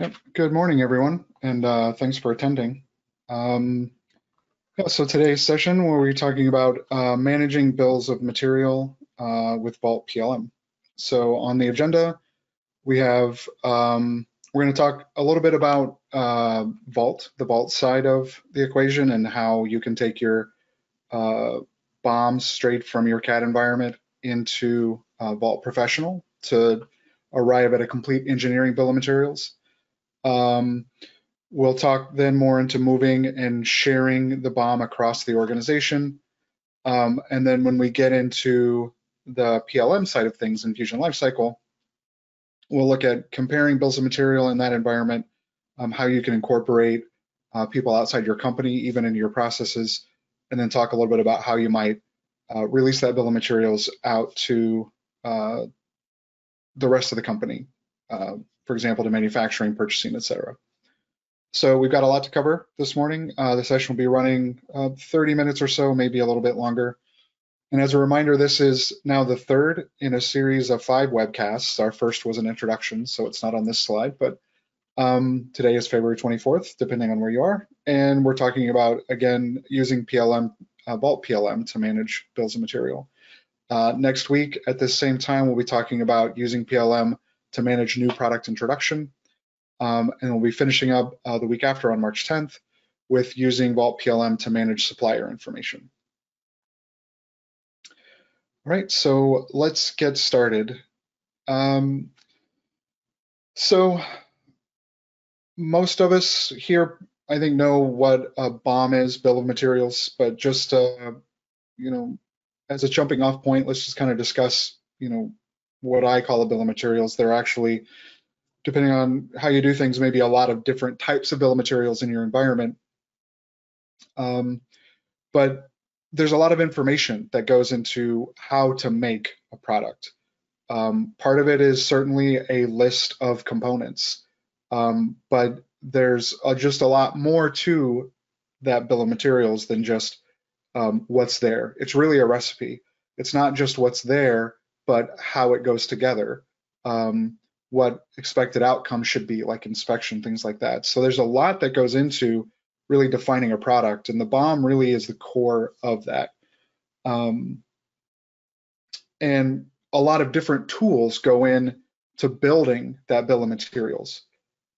Yep. Good morning, everyone, and uh, thanks for attending. Um, yeah, so today's session, where we're talking about uh, managing bills of material uh, with Vault PLM. So on the agenda, we have, um, we're going to talk a little bit about uh, Vault, the Vault side of the equation, and how you can take your uh, BOMs straight from your CAD environment into uh, Vault Professional to arrive at a complete engineering bill of materials. Um, we'll talk then more into moving and sharing the BOM across the organization. Um, and then when we get into the PLM side of things in Fusion Lifecycle, we'll look at comparing bills of material in that environment, um, how you can incorporate uh, people outside your company, even into your processes, and then talk a little bit about how you might uh, release that bill of materials out to uh, the rest of the company, uh, for example, to manufacturing, purchasing, et cetera. So we've got a lot to cover this morning. Uh, the session will be running uh, 30 minutes or so, maybe a little bit longer. And as a reminder, this is now the third in a series of five webcasts. Our first was an introduction, so it's not on this slide, but um, today is February 24th, depending on where you are. And we're talking about, again, using PLM, uh, Vault PLM to manage bills of material. Uh, next week at this same time, we'll be talking about using PLM to manage new product introduction. Um, and we'll be finishing up uh, the week after on March 10th with using Vault PLM to manage supplier information. All right, so let's get started. Um, so most of us here, I think, know what a BOM is, bill of materials, but just, uh, you know, as a jumping off point, let's just kind of discuss, you know, what I call a bill of materials. They're actually, depending on how you do things, maybe a lot of different types of bill of materials in your environment. Um, but there's a lot of information that goes into how to make a product. Um, part of it is certainly a list of components, um, but there's uh, just a lot more to that bill of materials than just um, what's there. It's really a recipe. It's not just what's there, but how it goes together. Um, what expected outcomes should be, like inspection, things like that. So there's a lot that goes into really defining a product, and the BOM really is the core of that. Um, and a lot of different tools go in to building that bill of materials.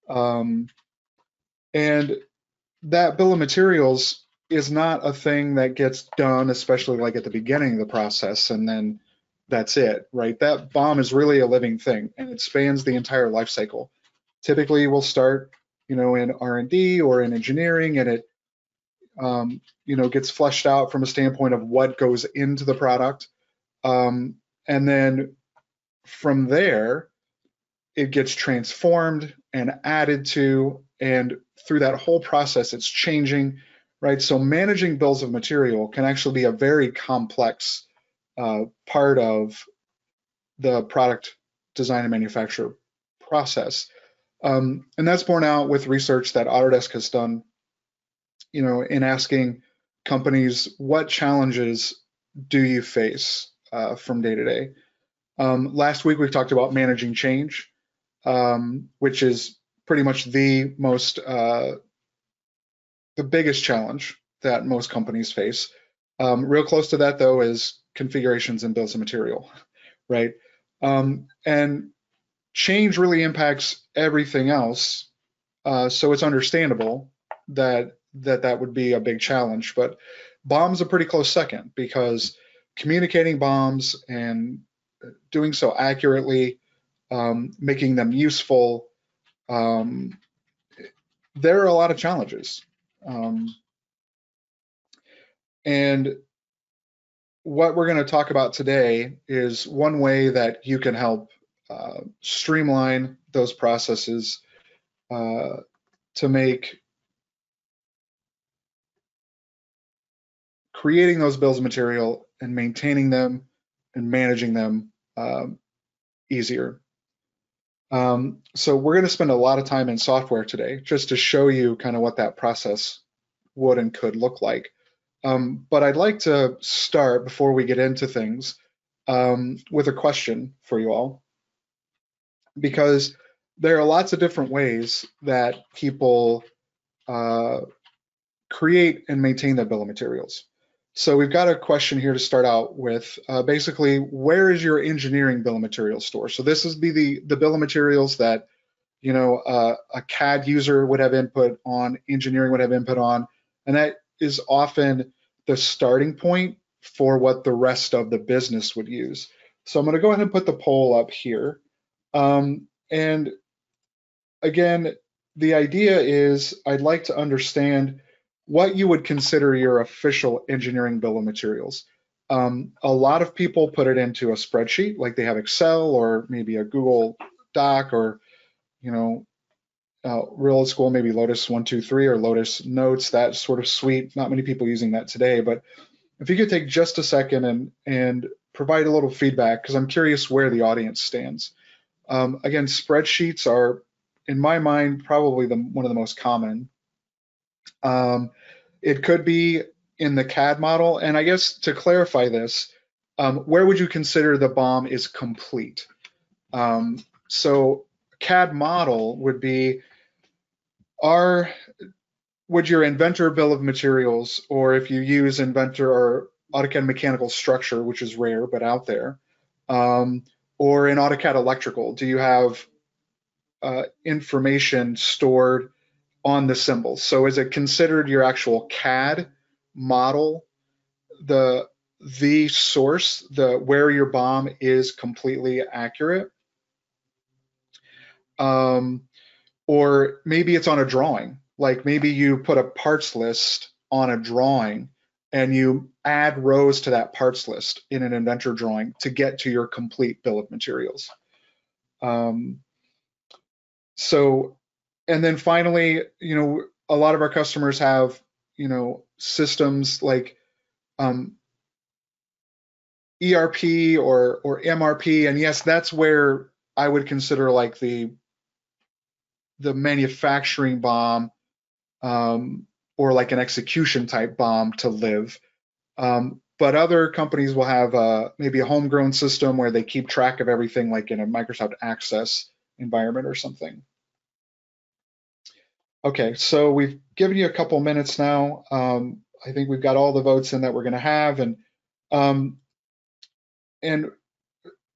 Um, and that bill of materials is not a thing that gets done, especially like at the beginning of the process, and then that's it, right? That BOM is really a living thing, and it spans the entire life cycle. Typically, we'll start, you know, in R&D or in engineering, and it, um, you know, gets fleshed out from a standpoint of what goes into the product, um, and then from there, it gets transformed and added to, and through that whole process, it's changing right? So managing bills of material can actually be a very complex uh, part of the product design and manufacture process. Um, and that's borne out with research that Autodesk has done, you know, in asking companies what challenges do you face uh, from day to day. Um, last week we talked about managing change, um, which is pretty much the most uh, the biggest challenge that most companies face. Um, real close to that, though, is configurations and bills of material, right? Um, and change really impacts everything else, uh, so it's understandable that that that would be a big challenge. But BOMs a pretty close second because communicating BOMs and doing so accurately, um, making them useful, um, there are a lot of challenges. Um, and what we're going to talk about today is one way that you can help uh, streamline those processes uh, to make creating those bills of material and maintaining them and managing them um, easier. Um, so we're going to spend a lot of time in software today just to show you kind of what that process would and could look like. Um, but I'd like to start before we get into things um, with a question for you all, because there are lots of different ways that people uh, create and maintain their bill of materials. So we've got a question here to start out with. Uh, basically, where is your engineering bill of materials store? So this is be the the bill of materials that you know uh, a CAD user would have input on, engineering would have input on, and that is often the starting point for what the rest of the business would use. So I'm going to go ahead and put the poll up here. Um, and again, the idea is I'd like to understand what you would consider your official engineering bill of materials. Um, a lot of people put it into a spreadsheet, like they have Excel or maybe a Google Doc or, you know, uh, real old school, maybe Lotus 123 or Lotus Notes, that sort of suite. Not many people using that today, but if you could take just a second and, and provide a little feedback, because I'm curious where the audience stands. Um, again, spreadsheets are, in my mind, probably the, one of the most common. Um, it could be in the CAD model, and I guess to clarify this, um, where would you consider the BOM is complete? Um, so CAD model would be are would your Inventor bill of materials, or if you use Inventor or AutoCAD Mechanical structure, which is rare but out there, um, or in AutoCAD Electrical, do you have uh, information stored on the symbols? So is it considered your actual CAD model, the the source, the where your BOM is completely accurate? Um, or maybe it's on a drawing. Like maybe you put a parts list on a drawing and you add rows to that parts list in an Inventor drawing to get to your complete bill of materials. Um, so, and then finally, you know, a lot of our customers have, you know, systems like um, ERP or or MRP, and yes, that's where I would consider like the the manufacturing BOM um, or like an execution type BOM to live. Um, but other companies will have uh, maybe a homegrown system where they keep track of everything like in a Microsoft Access environment or something. Okay, so we've given you a couple minutes now. Um, I think we've got all the votes in that we're going to have, and um, and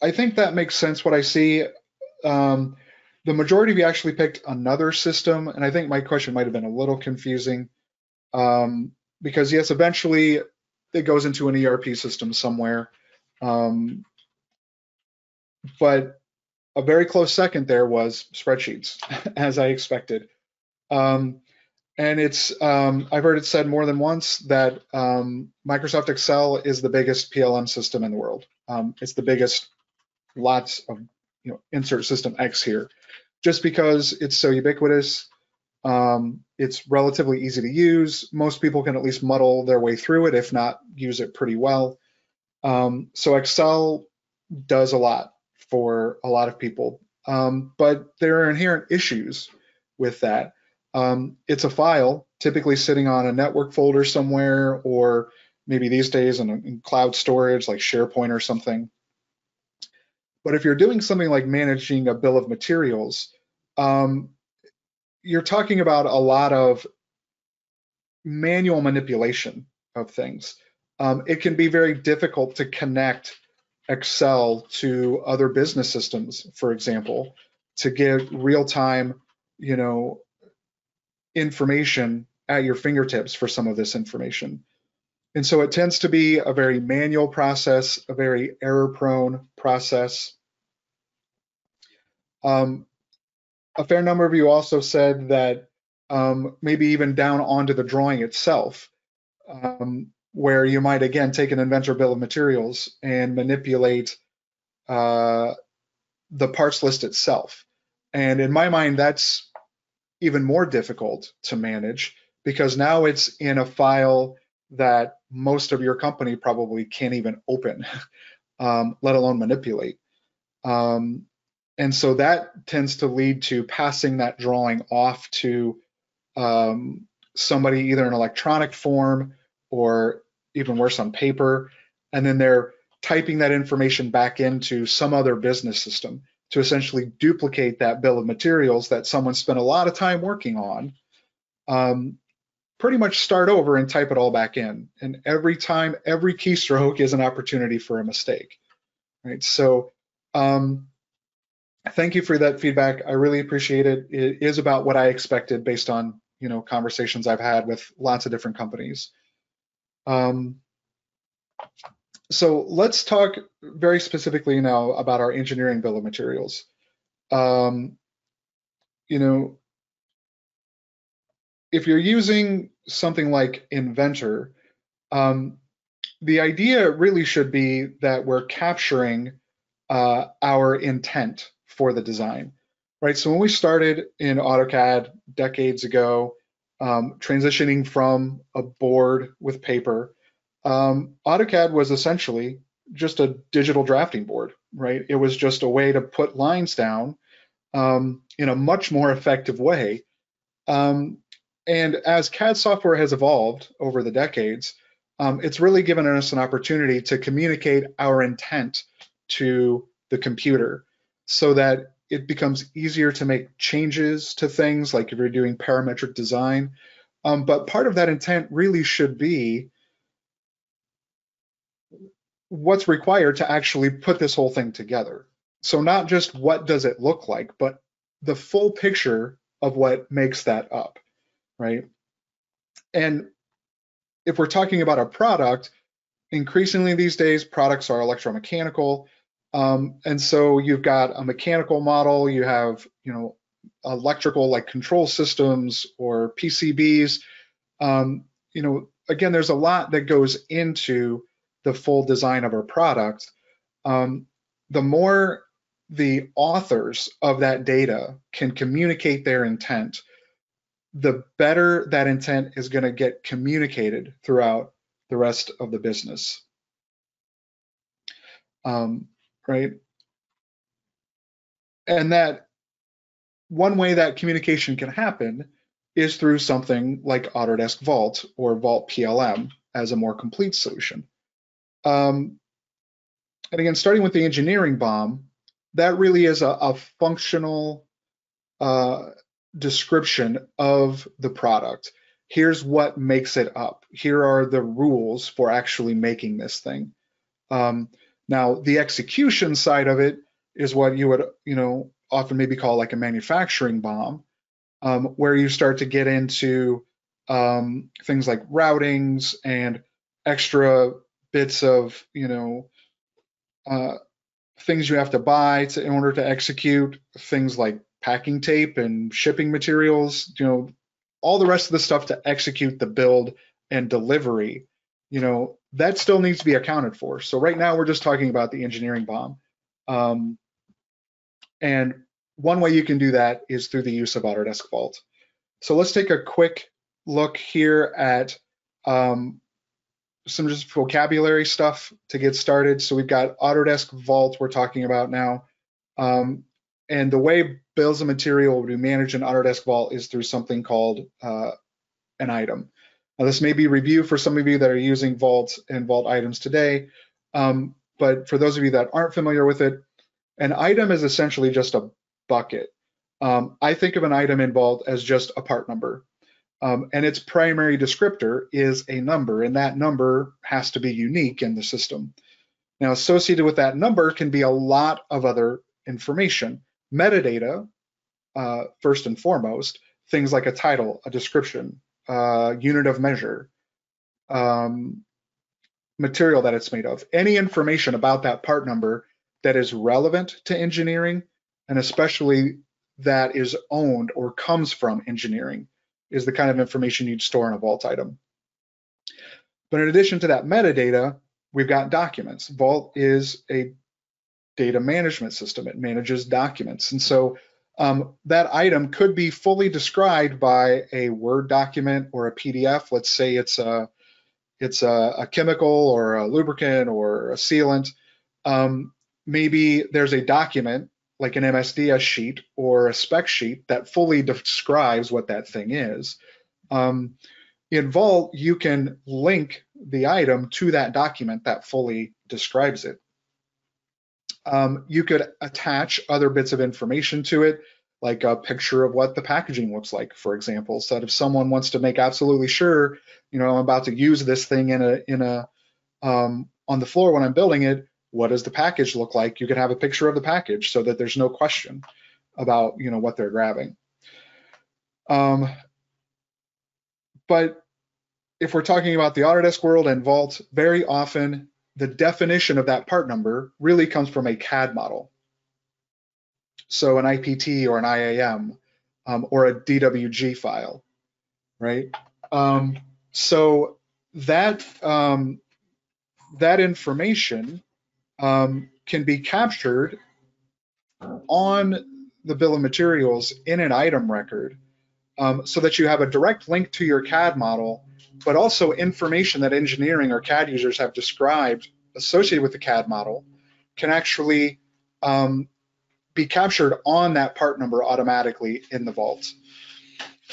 I think that makes sense. What I see, um, the majority of you actually picked another system, and I think my question might have been a little confusing um, because yes, eventually it goes into an ERP system somewhere, um, but a very close second there was spreadsheets, as I expected. Um, and it's um, I've heard it said more than once that um, Microsoft Excel is the biggest PLM system in the world. Um, it's the biggest, lots of you know insert system X here just because it's so ubiquitous. Um, it's relatively easy to use. Most people can at least muddle their way through it, if not use it pretty well. Um, so Excel does a lot for a lot of people, um, but there are inherent issues with that. Um, it's a file typically sitting on a network folder somewhere, or maybe these days in, in cloud storage like SharePoint or something. But if you're doing something like managing a bill of materials, um, you're talking about a lot of manual manipulation of things. Um, it can be very difficult to connect Excel to other business systems, for example, to give real-time, you know, information at your fingertips for some of this information. And so it tends to be a very manual process, a very error prone process. Um, a fair number of you also said that um, maybe even down onto the drawing itself, um, where you might again take an Inventor bill of materials and manipulate uh, the parts list itself. And in my mind, that's even more difficult to manage because now it's in a file that most of your company probably can't even open, um, let alone manipulate. Um, and so that tends to lead to passing that drawing off to um, somebody either in electronic form or even worse on paper. And then they're typing that information back into some other business system. to essentially duplicate that bill of materials that someone spent a lot of time working on, um, pretty much start over and type it all back in. And every time, every keystroke is an opportunity for a mistake, right? So um, thank you for that feedback. I really appreciate it. It is about what I expected based on you know conversations I've had with lots of different companies. Um, so let's talk very specifically now about our engineering bill of materials. Um, you know, if you're using something like Inventor, um, the idea really should be that we're capturing uh, our intent for the design, right? So when we started in AutoCAD decades ago, um, transitioning from a board with paper, um, AutoCAD was essentially just a digital drafting board, right? It was just a way to put lines down um, in a much more effective way. Um, and as CAD software has evolved over the decades, um, it's really given us an opportunity to communicate our intent to the computer so that it becomes easier to make changes to things like if you're doing parametric design. Um, but part of that intent really should be what's required to actually put this whole thing together. So not just what does it look like, but the full picture of what makes that up right? And if we're talking about a product, increasingly these days products are electromechanical. Um, and so you've got a mechanical model, you have, you know, electrical like control systems or PCBs. Um, you know, again, there's a lot that goes into the full design of our product. Um, the more the authors of that data can communicate their intent, the better that intent is going to get communicated throughout the rest of the business. Um, right? And that one way that communication can happen is through something like Autodesk Vault or Vault PLM as a more complete solution. Um, and again, starting with the engineering BOM, that really is a, a functional uh, description of the product. Here's what makes it up. Here are the rules for actually making this thing. Um, now, the execution side of it is what you would, you know, often maybe call like a manufacturing BOM, um, where you start to get into um, things like routings and extra bits of, you know, uh, things you have to buy to, in order to execute things like packing tape and shipping materials, you know, all the rest of the stuff to execute the build and delivery, you know, that still needs to be accounted for. So right now we're just talking about the engineering BOM. Um, and one way you can do that is through the use of Autodesk Vault. So let's take a quick look here at um, some just vocabulary stuff to get started. So we've got Autodesk Vault we're talking about now. Um, and the way bills of material will be managed in Autodesk Vault is through something called uh, an item. Now, this may be review for some of you that are using Vault and Vault items today, um, but for those of you that aren't familiar with it, an item is essentially just a bucket. Um, I think of an item in Vault as just a part number. Um, and its primary descriptor is a number, and that number has to be unique in the system. Now, associated with that number can be a lot of other information metadata, uh, first and foremost, things like a title, a description, uh, unit of measure, um, material that it's made of, any information about that part number that is relevant to engineering, and especially that is owned or comes from engineering, is the kind of information you'd store in a Vault item. But in addition to that metadata, we've got documents. Vault is a data management system. It manages documents. And so um, that item could be fully described by a Word document or a PDF. Let's say it's a it's a, a chemical or a lubricant or a sealant. Um, maybe there's a document like an MSDS sheet or a spec sheet that fully describes what that thing is. Um, in Vault, you can link the item to that document that fully describes it. Um, you could attach other bits of information to it, like a picture of what the packaging looks like, for example, so that if someone wants to make absolutely sure, you know, I'm about to use this thing in a in a um, on the floor when I'm building it, what does the package look like? You could have a picture of the package so that there's no question about you know what they're grabbing. Um, but if we're talking about the Autodesk world and Vault, very often the definition of that part number really comes from a CAD model. So an IPT or an IAM um, or a DWG file, right? Um, so that um, that information um, can be captured on the bill of materials in an item record um, so that you have a direct link to your CAD model, but also information that engineering or CAD users have described associated with the CAD model can actually um, be captured on that part number automatically in the vault.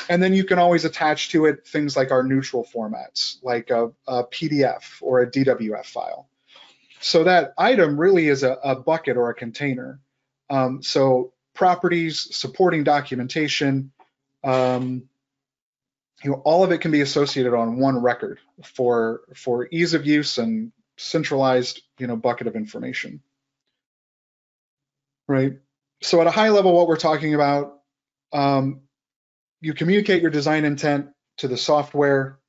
And then you can always attach to it things like our neutral formats, like a, a PDF or a DWF file. So that item really is a, a bucket or a container. Um, so properties, supporting documentation, um, you know, all of it can be associated on one record for for ease of use and centralized, you know, bucket of information. Right. So at a high level, what we're talking about, um, you communicate your design intent to the software.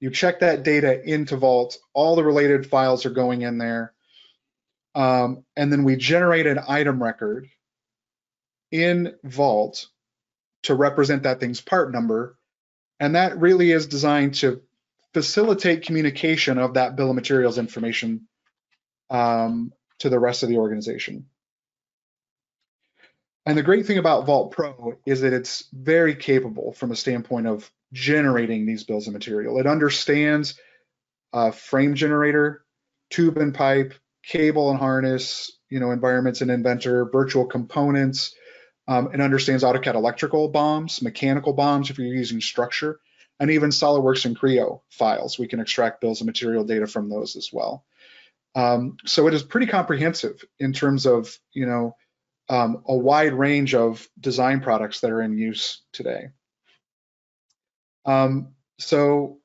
You check that data into Vault. All the related files are going in there. Um, and then we generate an item record in Vault to represent that thing's part number. And that really is designed to facilitate communication of that bill of materials information um, to the rest of the organization. And the great thing about Vault Pro is that it's very capable from a standpoint of generating these bills of material. It understands frame generator, tube and pipe, cable and harness, you know, environments in Inventor, virtual components, um, it understands AutoCAD Electrical BOMs, mechanical BOMs if you're using structure, and even SolidWorks and Creo files. We can extract bills of material data from those as well. Um, so it is pretty comprehensive in terms of, you know, um, a wide range of design products that are in use today. Um, so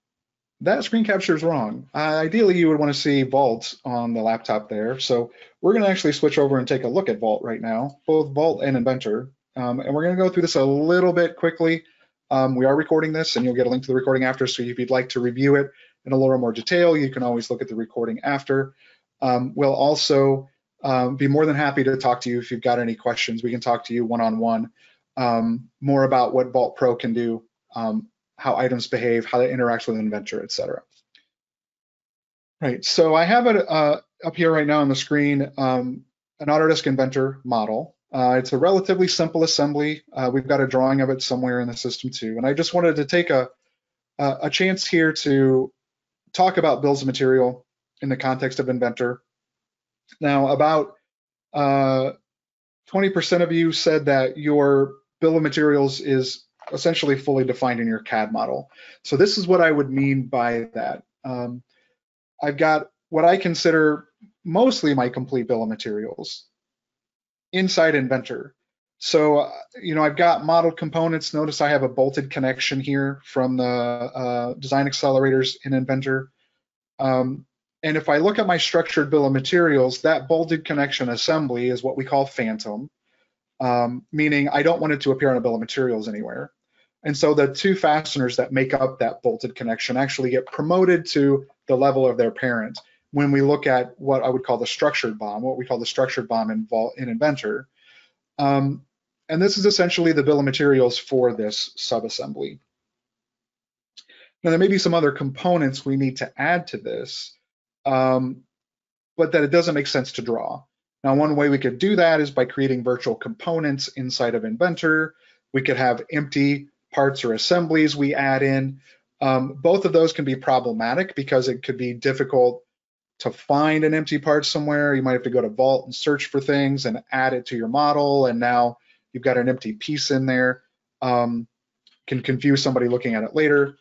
that screen capture is wrong. Uh, ideally, you would want to see Vault on the laptop there. So we're going to actually switch over and take a look at Vault right now, both Vault and Inventor. Um, and we're going to go through this a little bit quickly. Um, we are recording this, and you'll get a link to the recording after. So if you'd like to review it in a little more detail, you can always look at the recording after. Um, we'll also um, be more than happy to talk to you if you've got any questions. We can talk to you one-on-one um, more about what Vault Pro can do um, how items behave, how they interact with Inventor, et cetera. Right, so I have it uh, up here right now on the screen, um, an Autodesk Inventor model. Uh, it's a relatively simple assembly. Uh, we've got a drawing of it somewhere in the system too. And I just wanted to take a, a chance here to talk about bills of material in the context of Inventor. Now, about 20% uh, of you said that your bill of materials is essentially fully defined in your CAD model. So this is what I would mean by that. Um, I've got what I consider mostly my complete bill of materials inside Inventor. So, uh, you know, I've got modeled components. Notice I have a bolted connection here from the uh, design accelerators in Inventor. Um, and if I look at my structured bill of materials, that bolted connection assembly is what we call phantom, um, meaning I don't want it to appear on a bill of materials anywhere. And so the two fasteners that make up that bolted connection actually get promoted to the level of their parent when we look at what I would call the structured BOM, what we call the structured BOM in, in Inventor. Um, and this is essentially the bill of materials for this subassembly. Now there may be some other components we need to add to this, um, but that it doesn't make sense to draw. Now one way we could do that is by creating virtual components inside of Inventor. We could have empty parts or assemblies we add in. Um, both of those can be problematic because it could be difficult to find an empty part somewhere. You might have to go to Vault and search for things and add it to your model, and now you've got an empty piece in there. Um, can confuse somebody looking at it later.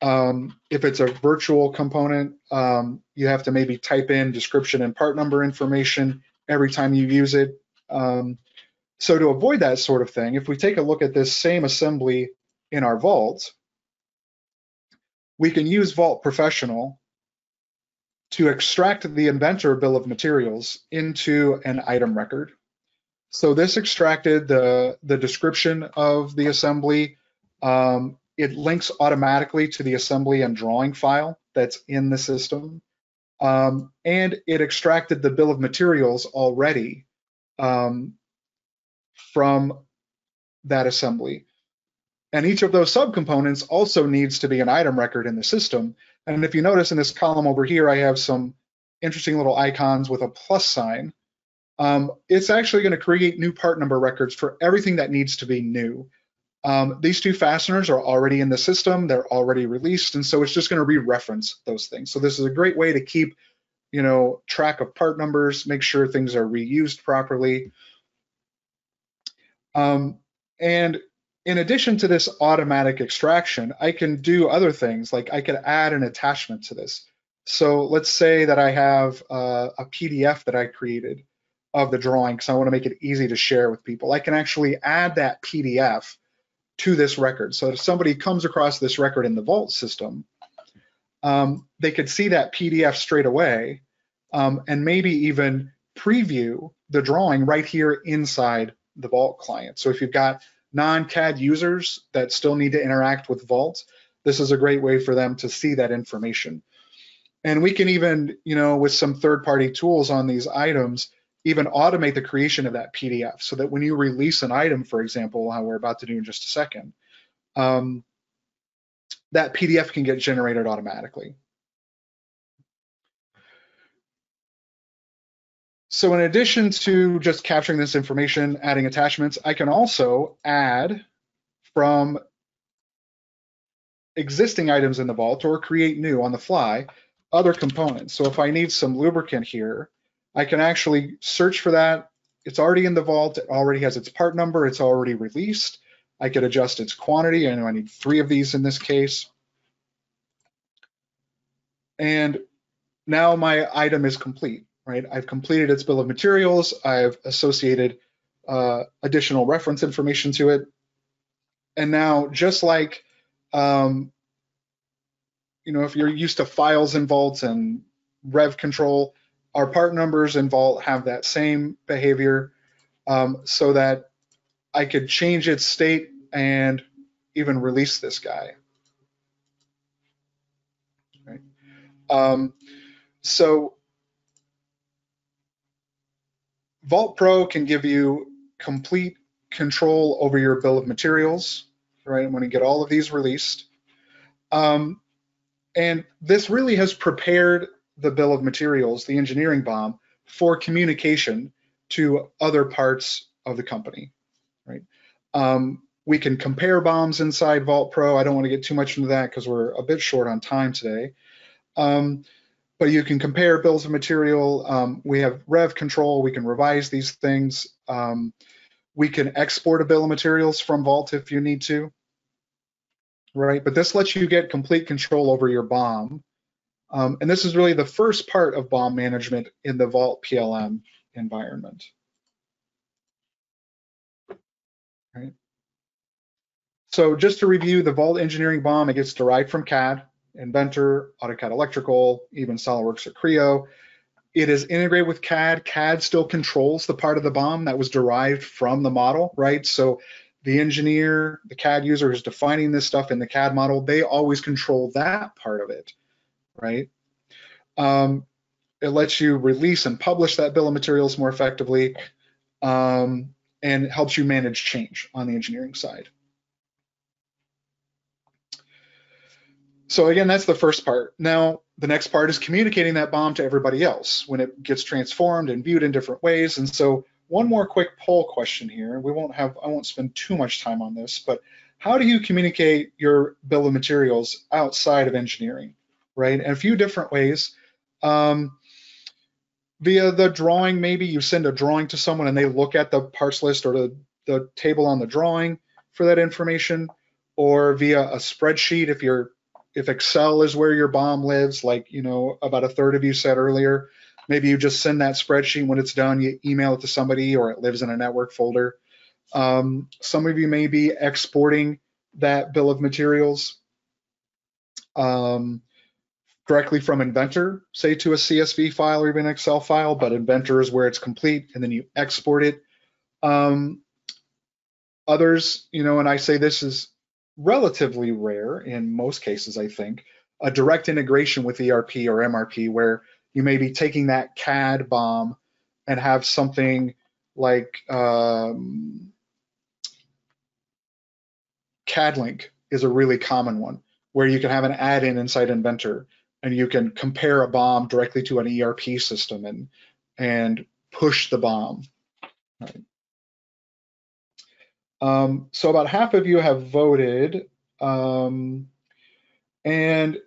Um, if it's a virtual component, um, you have to maybe type in description and part number information every time you use it. Um, so to avoid that sort of thing, if we take a look at this same assembly in our vault, we can use Vault Professional to extract the Inventor bill of materials into an item record. So this extracted the, the description of the assembly. Um, it links automatically to the assembly and drawing file that's in the system. Um, and it extracted the bill of materials already um, from that assembly. And each of those subcomponents also needs to be an item record in the system. And if you notice in this column over here, I have some interesting little icons with a plus sign. Um, it's actually going to create new part number records for everything that needs to be new. Um, these two fasteners are already in the system, they're already released, and so it's just going to re-reference those things. So this is a great way to keep, you know, track of part numbers, make sure things are reused properly. Um, and in addition to this automatic extraction, I can do other things, like I could add an attachment to this. So let's say that I have a, a PDF that I created of the drawing because I want to make it easy to share with people. I can actually add that PDF to this record. So if somebody comes across this record in the Vault system, um, they could see that PDF straight away um, and maybe even preview the drawing right here inside the Vault client. So if you've got non-CAD users that still need to interact with Vault, this is a great way for them to see that information. And we can even, you know, with some third-party tools on these items, even automate the creation of that PDF so that when you release an item, for example, how we're about to do in just a second, um, that PDF can get generated automatically. So in addition to just capturing this information, adding attachments, I can also add from existing items in the vault or create new on the fly other components. So if I need some lubricant here, I can actually search for that. It's already in the vault. It already has its part number. It's already released. I could adjust its quantity. I know I need three of these in this case. And now my item is complete, right? I've completed its bill of materials. I've associated uh, additional reference information to it. And now, just like, um, you know, if you're used to files in Vault and rev control, our part numbers in Vault have that same behavior um, so that I could change its state and even release this guy. Right. Um, so Vault Pro can give you complete control over your bill of materials, right? When you get all of these released. Um, and this really has prepared the bill of materials, the engineering BOM, for communication to other parts of the company, right? Um, we can compare BOMs inside Vault Pro. I don't want to get too much into that because we're a bit short on time today. Um, but you can compare bills of material. Um, we have rev control. We can revise these things. Um, we can export a bill of materials from Vault if you need to, right? But this lets you get complete control over your BOM um, and this is really the first part of BOM management in the Vault PLM environment. Right. So just to review, the Vault engineering BOM, it gets derived from CAD, Inventor, AutoCAD Electrical, even SOLIDWORKS or Creo. It is integrated with CAD. CAD still controls the part of the BOM that was derived from the model, right? So the engineer, the CAD user who's defining this stuff in the CAD model, they always control that part of it right? Um, it lets you release and publish that bill of materials more effectively um, and helps you manage change on the engineering side. So again, that's the first part. Now, the next part is communicating that BOM to everybody else when it gets transformed and viewed in different ways. And so one more quick poll question here. We won't have, I won't spend too much time on this, but how do you communicate your bill of materials outside of engineering? right? And a few different ways. Um, via the drawing, maybe you send a drawing to someone and they look at the parts list or the, the table on the drawing for that information, or via a spreadsheet if you're if Excel is where your BOM lives, like you know about a third of you said earlier, Maybe you just send that spreadsheet when it's done, you email it to somebody or it lives in a network folder. Um, some of you may be exporting that bill of materials um, directly from Inventor, say to a CSV file or even an Excel file, but Inventor is where it's complete and then you export it. Um, others, you know, and I say this is relatively rare in most cases, I think, a direct integration with ERP or MRP where you may be taking that CAD BOM and have something like um, CADlink is a really common one where you can have an add-in inside Inventor and you can compare a BOM directly to an ERP system and and push the BOM. Right. Um, so about half of you have voted, um, and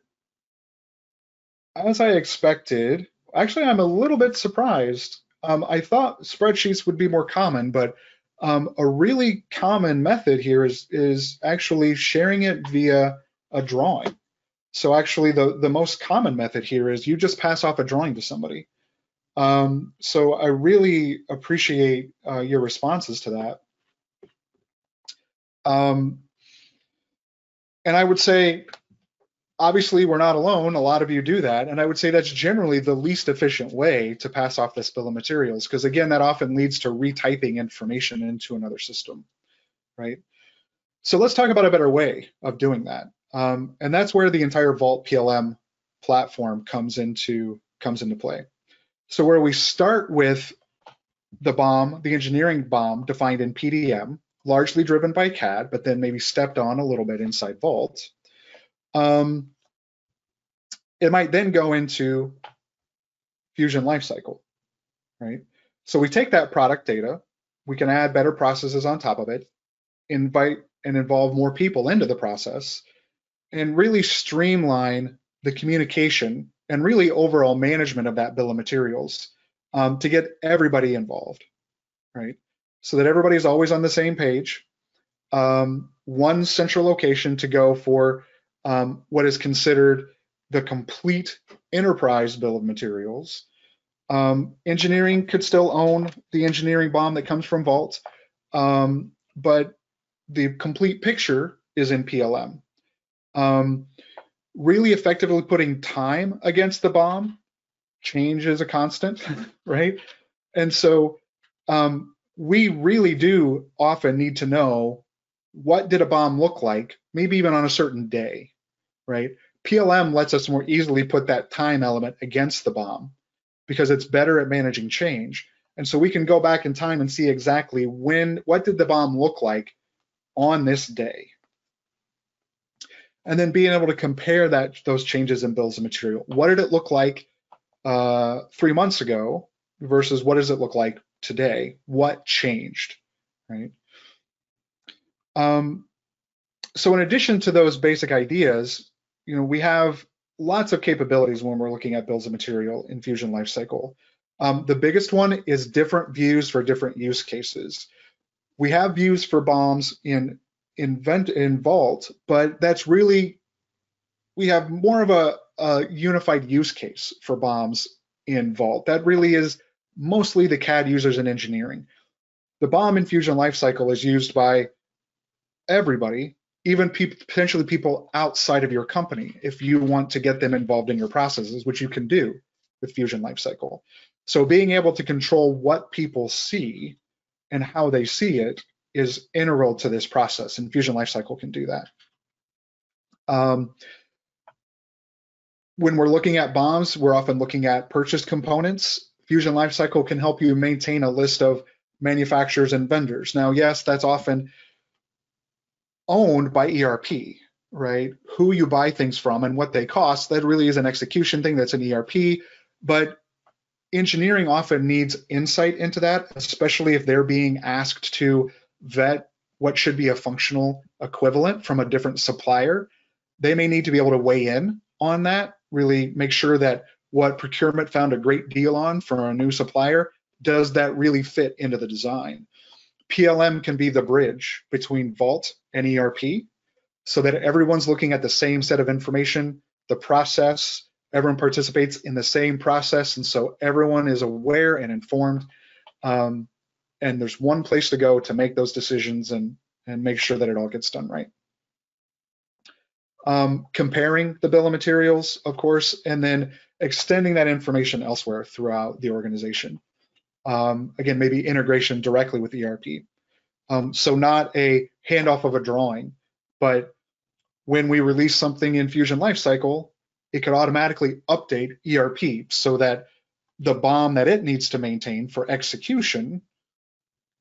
as I expected, actually I'm a little bit surprised. Um, I thought spreadsheets would be more common, but um, a really common method here is is actually sharing it via a drawing. So actually the, the most common method here is you just pass off a drawing to somebody. Um, so I really appreciate uh, your responses to that. Um, and I would say, obviously we're not alone. A lot of you do that. And I would say that's generally the least efficient way to pass off this bill of materials. Because again, that often leads to retyping information into another system, right? So let's talk about a better way of doing that. Um, and that's where the entire Vault PLM platform comes into comes into play. So where we start with the BOM, the engineering BOM defined in PDM, largely driven by CAD, but then maybe stepped on a little bit inside Vault. Um, it might then go into Fusion Lifecycle, right? So we take that product data, we can add better processes on top of it, invite and involve more people into the process, and really streamline the communication and really overall management of that bill of materials um, to get everybody involved, right? So that everybody is always on the same page. Um, one central location to go for um, what is considered the complete enterprise bill of materials. Um, engineering could still own the engineering BOM that comes from Vault, um, but the complete picture is in PLM um, really effectively putting time against the BOM Change is a constant, right? And so um, we really do often need to know what did a BOM look like, maybe even on a certain day, right? PLM lets us more easily put that time element against the BOM because it's better at managing change. And so we can go back in time and see exactly when, what did the BOM look like on this day, and then being able to compare that those changes in bills of material. What did it look like uh, three months ago versus what does it look like today? What changed, right? Um, so in addition to those basic ideas, you know, we have lots of capabilities when we're looking at bills of material in Fusion Lifecycle. Um, the biggest one is different views for different use cases. We have views for BOMs in invent in Vault, but that's really we have more of a, a unified use case for BOMs in Vault. That really is mostly the CAD users in engineering. The BOM in Fusion Lifecycle is used by everybody, even pe potentially people outside of your company, if you want to get them involved in your processes, which you can do with Fusion Lifecycle. So being able to control what people see and how they see it is integral to this process, and Fusion Lifecycle can do that. Um, when we're looking at BOMs, we're often looking at purchased components. Fusion Lifecycle can help you maintain a list of manufacturers and vendors. Now, yes, that's often owned by ERP, right? Who you buy things from and what they cost, that really is an execution thing, that's an ERP. But engineering often needs insight into that, especially if they're being asked to vet what should be a functional equivalent from a different supplier, they may need to be able to weigh in on that, really make sure that what procurement found a great deal on for a new supplier, does that really fit into the design? PLM can be the bridge between Vault and ERP so that everyone's looking at the same set of information, the process, everyone participates in the same process, and so everyone is aware and informed. Um, and there's one place to go to make those decisions and and make sure that it all gets done right. Um, comparing the bill of materials, of course, and then extending that information elsewhere throughout the organization. Um, again, maybe integration directly with ERP. Um, so not a handoff of a drawing, but when we release something in Fusion Lifecycle, it could automatically update ERP so that the BOM that it needs to maintain for execution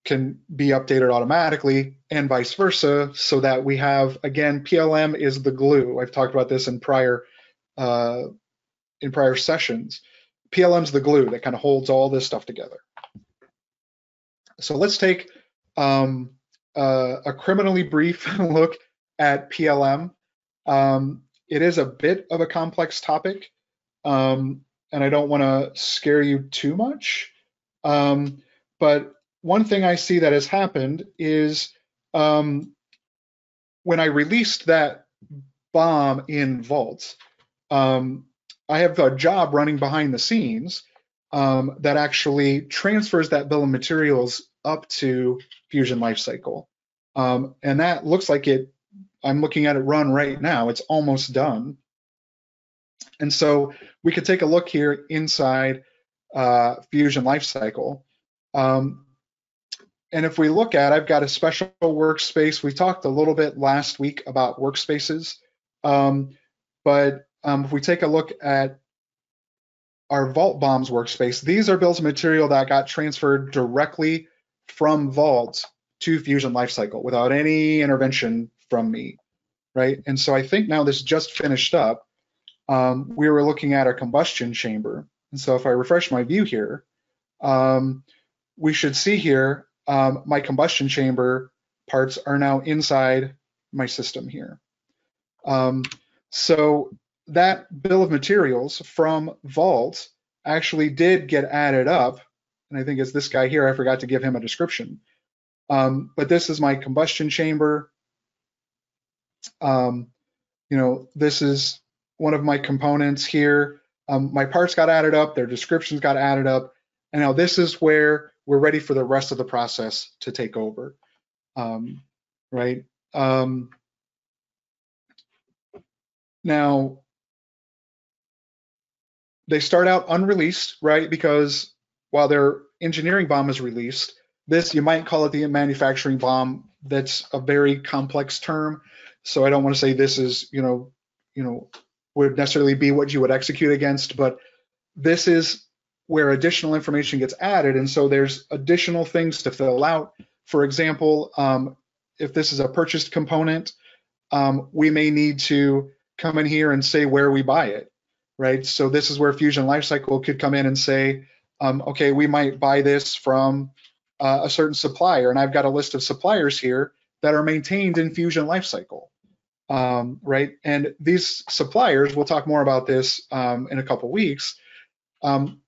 can be updated automatically and vice versa so that we have again PLM is the glue. I've talked about this in prior uh, in prior sessions. PLM's the glue that kind of holds all this stuff together. So let's take um, uh, a criminally brief look at PLM um, it is a bit of a complex topic um, and I don't want to scare you too much. Um, but one thing I see that has happened is um, when I released that BOM in Vault, um, I have a job running behind the scenes um, that actually transfers that bill of materials up to Fusion Lifecycle. Um, and that looks like it, I'm looking at it run right now, it's almost done. And so we could take a look here inside uh, Fusion Lifecycle. Um, and if we look at, I've got a special workspace. We talked a little bit last week about workspaces, um, but um, if we take a look at our Vault BOMs workspace, these are bills of material that got transferred directly from Vault to Fusion Lifecycle without any intervention from me, right? And so I think now this just finished up. Um, we were looking at our combustion chamber. And so if I refresh my view here, um, we should see here um, my combustion chamber parts are now inside my system here. Um, so that bill of materials from Vault actually did get added up. And I think it's this guy here. I forgot to give him a description. Um, but this is my combustion chamber. Um, you know, this is one of my components here. Um, my parts got added up, their descriptions got added up. And now this is where we're ready for the rest of the process to take over, um, right? Um, now, they start out unreleased, right? Because while their engineering BOM is released, this, you might call it the manufacturing BOM. That's a very complex term. So I don't want to say this is, you know, you know, would necessarily be what you would execute against, but this is where additional information gets added. And so there's additional things to fill out. For example, um, if this is a purchased component, um, we may need to come in here and say where we buy it, right? So this is where Fusion Lifecycle could come in and say, um, okay, we might buy this from uh, a certain supplier, and I've got a list of suppliers here that are maintained in Fusion Lifecycle, um, right? And these suppliers, we'll talk more about this um, in a couple weeks, um,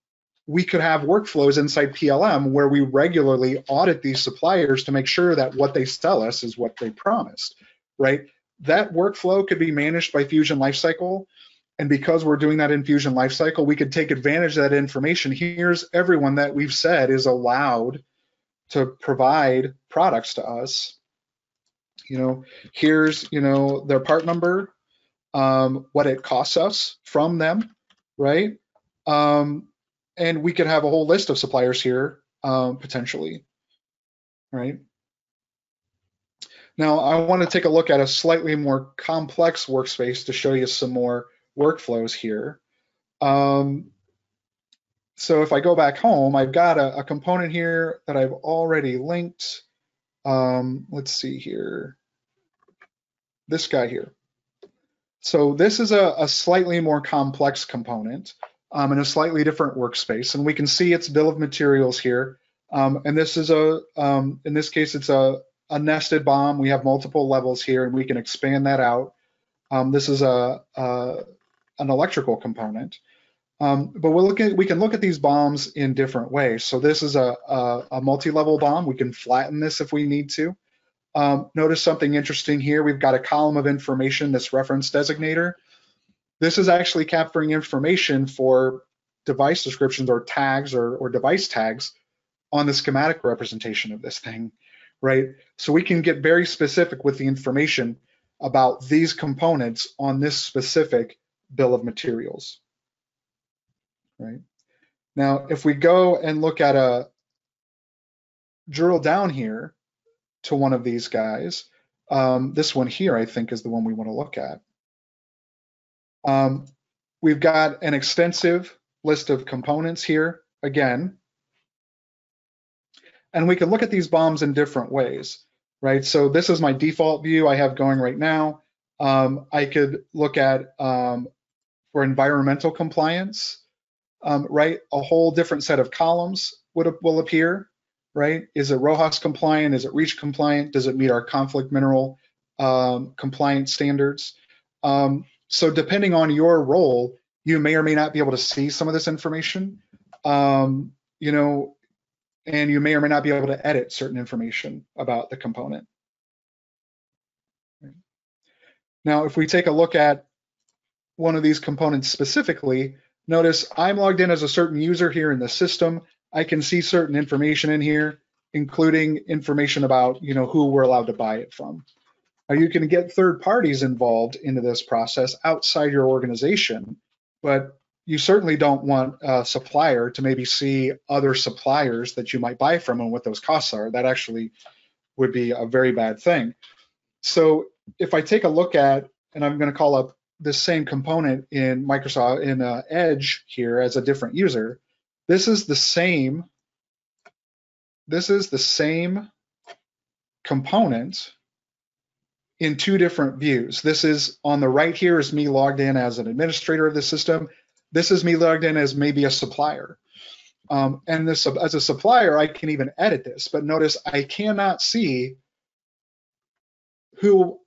we could have workflows inside PLM where we regularly audit these suppliers to make sure that what they sell us is what they promised, right? That workflow could be managed by Fusion Lifecycle. And because we're doing that in Fusion Lifecycle, we could take advantage of that information. Here's everyone that we've said is allowed to provide products to us. You know, here's, you know, their part number, um, what it costs us from them, right? Um, and we could have a whole list of suppliers here um, potentially, right? Now I want to take a look at a slightly more complex workspace to show you some more workflows here. Um, so if I go back home, I've got a, a component here that I've already linked. Um, let's see here, this guy here. So this is a, a slightly more complex component um, in a slightly different workspace. And we can see its bill of materials here. Um, and this is a, um, in this case, it's a, a, nested BOM. We have multiple levels here and we can expand that out. Um, this is a, a, an electrical component. Um, but we'll look at, we can look at these BOMs in different ways. So this is a, a multi-level BOM. We can flatten this if we need to. Um, notice something interesting here. We've got a column of information, this reference designator. This is actually capturing information for device descriptions or tags or, or device tags on the schematic representation of this thing, right? So we can get very specific with the information about these components on this specific bill of materials, right? Now, if we go and look at a, drill down here to one of these guys, um, this one here, I think is the one we wanna look at. Um, we've got an extensive list of components here again. And we can look at these BOMs in different ways, right? So this is my default view I have going right now. Um, I could look at um, for environmental compliance, um, right? A whole different set of columns would will appear, right? Is it RoHS compliant? Is it REACH compliant? Does it meet our conflict mineral um, compliance standards? So depending on your role, you may or may not be able to see some of this information, um, you know, and you may or may not be able to edit certain information about the component. Now, if we take a look at one of these components specifically, notice I'm logged in as a certain user here in the system. I can see certain information in here, including information about, you know, who we're allowed to buy it from. Now you can get third parties involved into this process outside your organization, but you certainly don't want a supplier to maybe see other suppliers that you might buy from and what those costs are. That actually would be a very bad thing. So if I take a look at, and I'm going to call up this same component in Microsoft in uh, Edge here as a different user, this is the same. This is the same component in two different views. This is on the right here is me logged in as an administrator of the system. This is me logged in as maybe a supplier. Um, and this as a supplier, I can even edit this, but notice I cannot see who,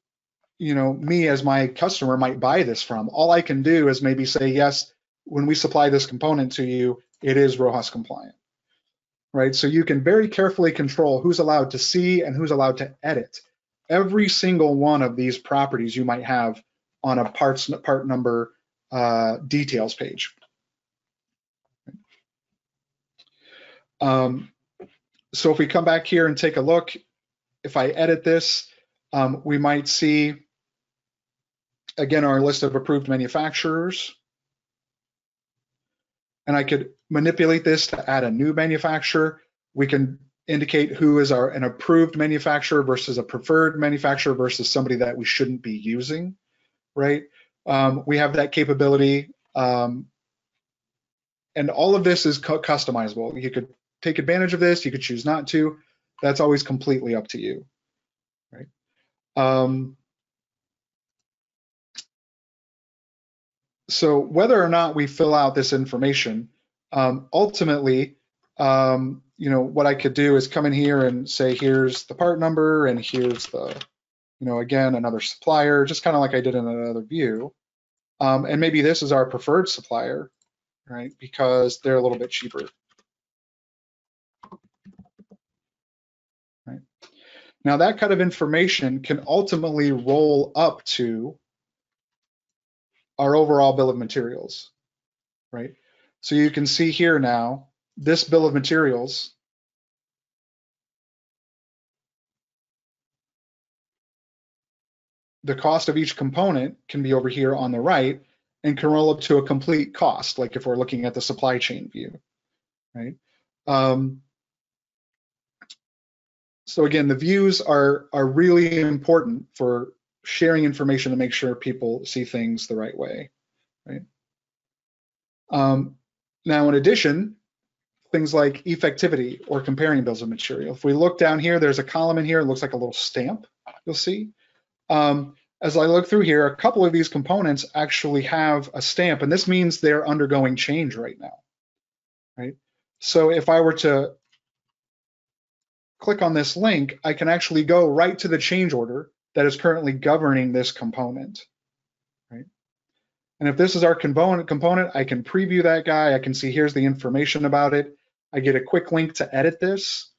you know, me as my customer might buy this from. All I can do is maybe say, yes, when we supply this component to you, it is RoHS compliant, right? So you can very carefully control who's allowed to see and who's allowed to edit every single one of these properties you might have on a parts part number uh, details page. Um, so if we come back here and take a look, if I edit this, um, we might see, again, our list of approved manufacturers. And I could manipulate this to add a new manufacturer. We can indicate who is our an approved manufacturer versus a preferred manufacturer versus somebody that we shouldn't be using, right? Um, we have that capability. Um, and all of this is customizable. You could take advantage of this, you could choose not to. That's always completely up to you, right? Um, so whether or not we fill out this information, um, ultimately, um, you know, what I could do is come in here and say, here's the part number and here's the, you know, again, another supplier, just kind of like I did in another view. Um, and maybe this is our preferred supplier, right? Because they're a little bit cheaper. Right. Now that kind of information can ultimately roll up to our overall bill of materials, right? So you can see here now, this bill of materials the cost of each component can be over here on the right and can roll up to a complete cost, like if we're looking at the supply chain view, right? Um, so again, the views are, are really important for sharing information to make sure people see things the right way, right? Um, now, in addition, things like effectivity or comparing bills of material. If we look down here, there's a column in here, it looks like a little stamp, you'll see. Um, as I look through here, a couple of these components actually have a stamp, and this means they're undergoing change right now, right? So if I were to click on this link, I can actually go right to the change order that is currently governing this component, right? And if this is our component, component, I can preview that guy. I can see here's the information about it. I get a quick link to edit this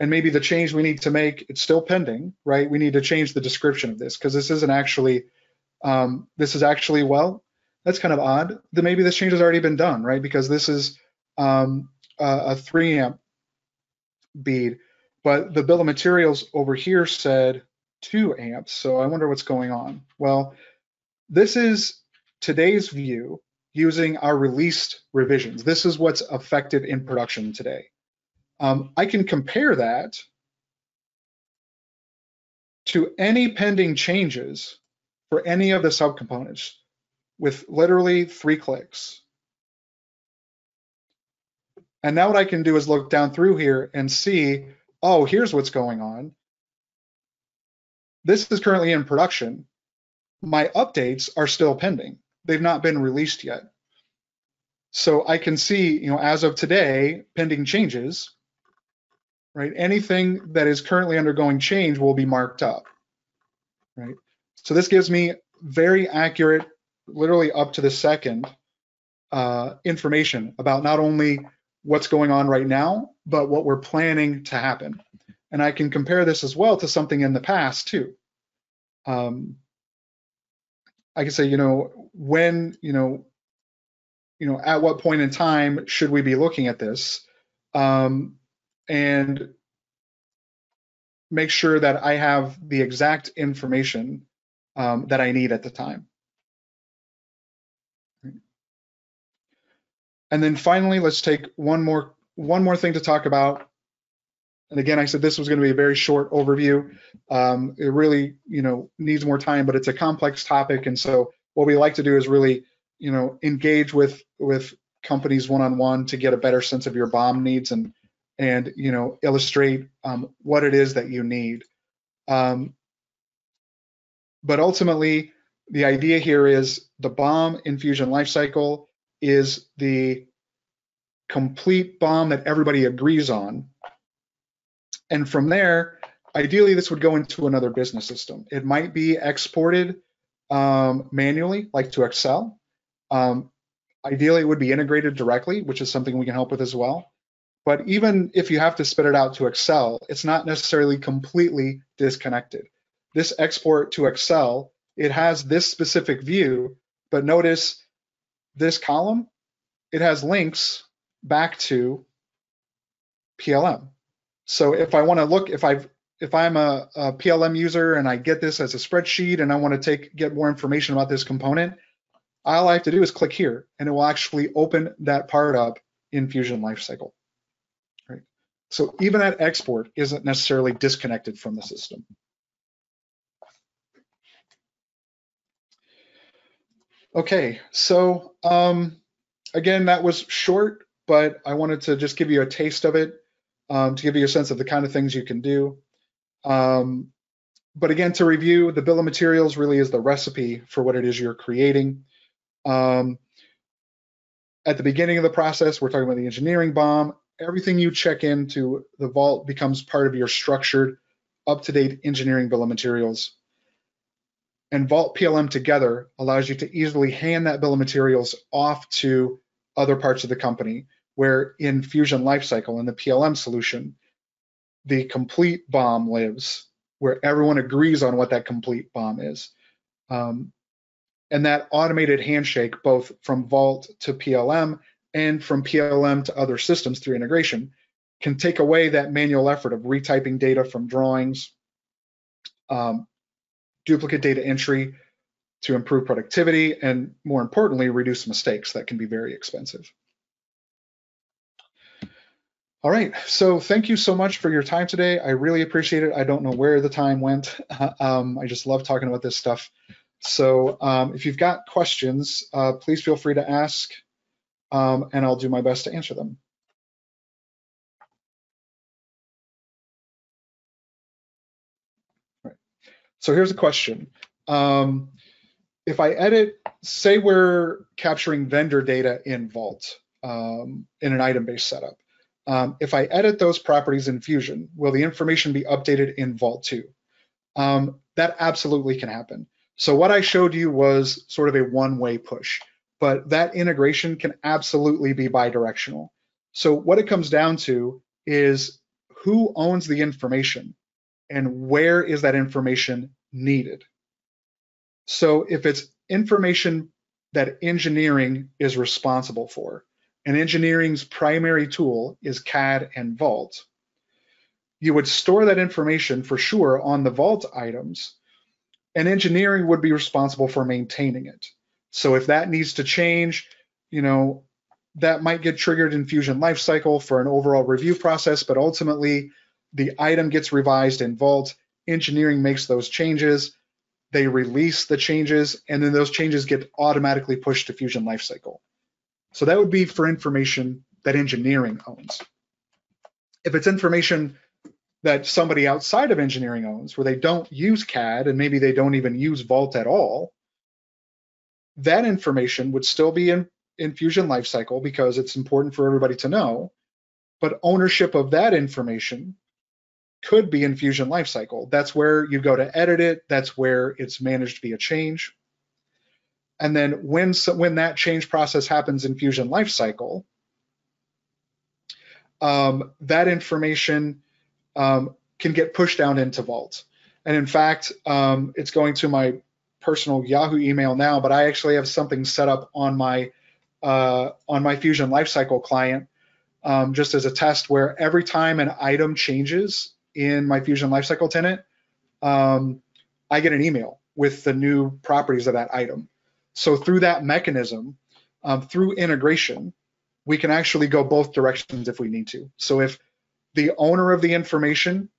and maybe the change we need to make, it's still pending, right? We need to change the description of this because this isn't actually, um, this is actually, well, that's kind of odd. Then maybe this change has already been done, right? Because this is um, a, a three amp bead, but the bill of materials over here said two amps. So I wonder what's going on. Well, this is today's view using our released revisions. This is what's effective in production today. Um, I can compare that to any pending changes for any of the subcomponents with literally three clicks. And now what I can do is look down through here and see, oh, here's what's going on. This is currently in production. My updates are still pending. They've not been released yet. So I can see, you know, as of today, pending changes, right? Anything that is currently undergoing change will be marked up, right? So this gives me very accurate, literally up to the second uh, information about not only what's going on right now, but what we're planning to happen. And I can compare this as well to something in the past too. Um, I can say, you know, when, you know, you know, at what point in time should we be looking at this? Um, and make sure that I have the exact information um, that I need at the time. And then finally, let's take one more one more thing to talk about. And again, I said this was going to be a very short overview. Um, it really, you know, needs more time, but it's a complex topic. And so what we like to do is really, you know, engage with with companies one on one to get a better sense of your BOM needs and and you know illustrate um, what it is that you need. Um, but ultimately, the idea here is the BOM infusion lifecycle is the complete BOM that everybody agrees on. And from there, ideally, this would go into another business system. It might be exported um, manually, like to Excel. Um, ideally, it would be integrated directly, which is something we can help with as well. But even if you have to spit it out to Excel, it's not necessarily completely disconnected. This export to Excel, it has this specific view, but notice this column, it has links back to PLM. So if I want to look, if I've if I'm a, a, PLM user and I get this as a spreadsheet and I want to take get more information about this component, all I have to do is click here and it will actually open that part up in Fusion Lifecycle. Right. So even that export isn't necessarily disconnected from the system. Okay, so um, again, that was short, but I wanted to just give you a taste of it um, to give you a sense of the kind of things you can do. Um, but again, to review, the bill of materials really is the recipe for what it is you're creating. Um, at the beginning of the process, we're talking about the engineering BOM. Everything you check into the vault becomes part of your structured, up-to-date engineering bill of materials and Vault PLM together allows you to easily hand that bill of materials off to other parts of the company, where in Fusion Lifecycle, in the PLM solution, the complete BOM lives, where everyone agrees on what that complete BOM is. Um, and that automated handshake, both from Vault to PLM and from PLM to other systems through integration, can take away that manual effort of retyping data from drawings, um, duplicate data entry to improve productivity, and more importantly, reduce mistakes that can be very expensive. All right, so thank you so much for your time today. I really appreciate it. I don't know where the time went. Um, I just love talking about this stuff. So um, if you've got questions, uh, please feel free to ask, um, and I'll do my best to answer them. So here's a question. Um, if I edit, say we're capturing vendor data in Vault um, in an item-based setup. Um, if I edit those properties in Fusion, will the information be updated in Vault too? Um, that absolutely can happen. So what I showed you was sort of a one-way push, but that integration can absolutely be bidirectional. So what it comes down to is who owns the information and where is that information needed. So if it's information that engineering is responsible for. And engineering's primary tool is CAD and Vault. You would store that information for sure on the Vault items, and engineering would be responsible for maintaining it. So if that needs to change, you know, that might get triggered in Fusion Lifecycle for an overall review process, but ultimately the item gets revised in Vault, engineering makes those changes, they release the changes, and then those changes get automatically pushed to Fusion Lifecycle. So that would be for information that engineering owns. If it's information that somebody outside of engineering owns, where they don't use CAD and maybe they don't even use Vault at all, that information would still be in, in Fusion Lifecycle because it's important for everybody to know, but ownership of that information could be in Fusion Lifecycle. That's where you go to edit it. That's where it's managed via change. And then when, when that change process happens in Fusion Lifecycle, um, that information um, can get pushed down into Vault. And in fact, um, it's going to my personal Yahoo email now, but I actually have something set up on my uh, on my Fusion Lifecycle client um, just as a test where every time an item changes in my Fusion Lifecycle tenant, um, I get an email with the new properties of that item. So through that mechanism, um, through integration, we can actually go both directions if we need to. So if the owner of the information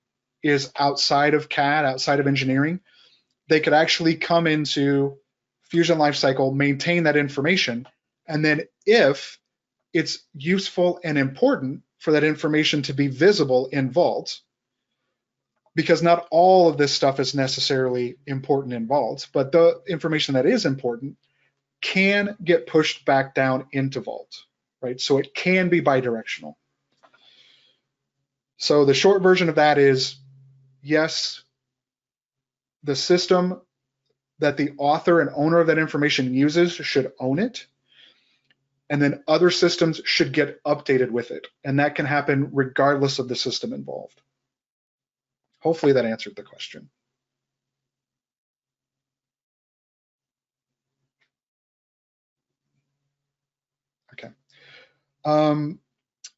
is outside of CAD, outside of engineering, they could actually come into Fusion Lifecycle, maintain that information, and then if it's useful and important for that information to be visible in Vault, because not all of this stuff is necessarily important in Vault, but the information that is important can get pushed back down into Vault, right? So it can be bidirectional. So the short version of that is yes, the system that the author and owner of that information uses should own it. And then other systems should get updated with it. And that can happen regardless of the system involved. Hopefully that answered the question. Um,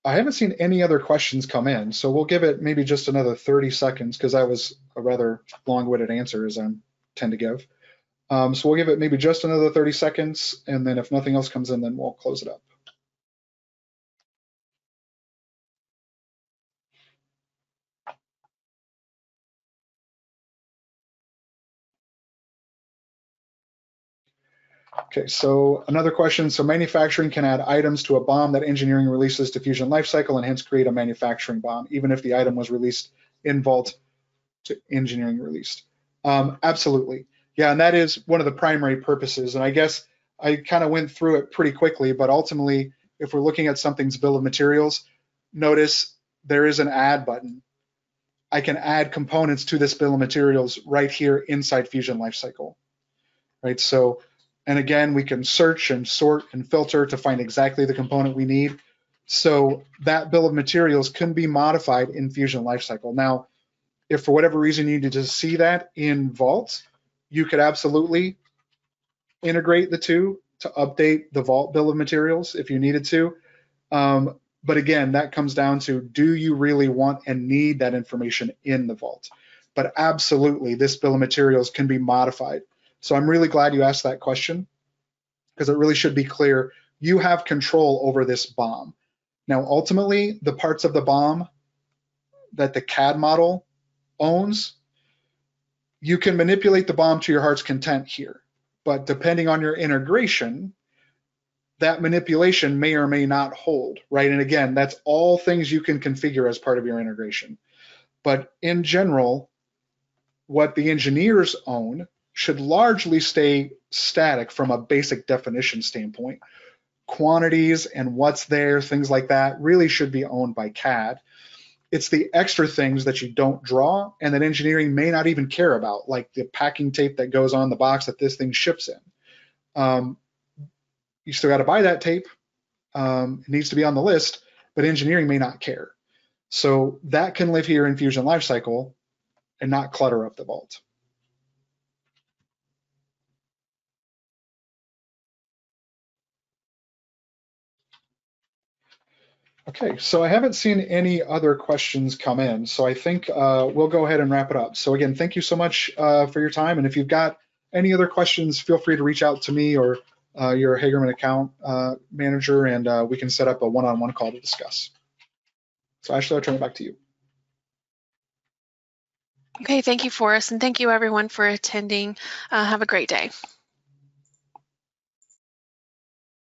I haven't seen any other questions come in, so we'll give it maybe just another 30 seconds because that was a rather long-winded answer as I tend to give. Um, so we'll give it maybe just another 30 seconds, and then if nothing else comes in, then we'll close it up. Okay, so another question. So manufacturing can add items to a BOM that engineering releases to Fusion Lifecycle and hence create a manufacturing BOM, even if the item was released in Vault to engineering released. Um, absolutely. Yeah, and that is one of the primary purposes. And I guess I kind of went through it pretty quickly, but ultimately, if we're looking at something's bill of materials, notice there is an add button. I can add components to this bill of materials right here inside Fusion Lifecycle, right? So and again, we can search and sort and filter to find exactly the component we need. So that bill of materials can be modified in Fusion Lifecycle. Now, if for whatever reason you need to see that in Vault, you could absolutely integrate the two to update the Vault bill of materials if you needed to. Um, but again, that comes down to do you really want and need that information in the Vault? But absolutely, this bill of materials can be modified. So I'm really glad you asked that question because it really should be clear. You have control over this BOM. Now, ultimately, the parts of the BOM that the CAD model owns, you can manipulate the BOM to your heart's content here. But depending on your integration, that manipulation may or may not hold, right? And again, that's all things you can configure as part of your integration. But in general, what the engineers own should largely stay static from a basic definition standpoint. Quantities and what's there, things like that, really should be owned by CAD. It's the extra things that you don't draw and that engineering may not even care about, like the packing tape that goes on the box that this thing ships in. Um, you still got to buy that tape. Um, it needs to be on the list, but engineering may not care. So that can live here in Fusion Lifecycle and not clutter up the vault. Okay, so I haven't seen any other questions come in, so I think uh, we'll go ahead and wrap it up. So again, thank you so much uh, for your time, and if you've got any other questions, feel free to reach out to me or uh, your Hagerman account uh, manager, and uh, we can set up a one-on-one call to discuss. So Ashley, I'll turn it back to you. Okay, thank you, Forrest, and thank you everyone for attending. Uh, have a great day.